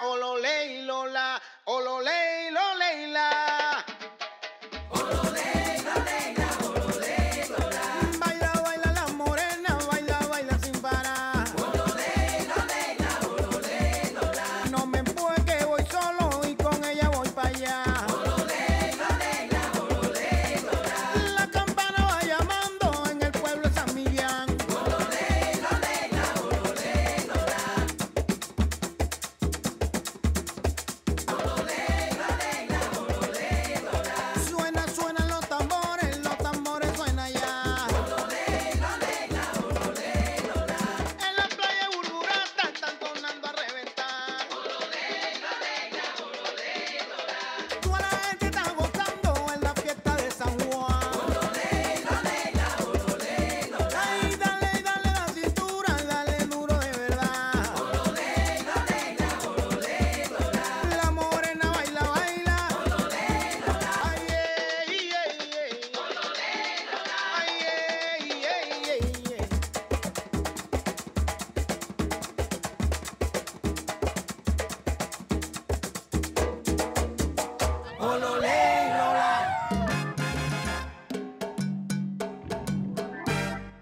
All ololé